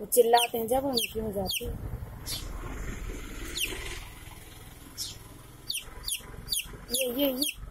वो चिल्लाते हैं जब उनकी हो जाती है। ये ये ये।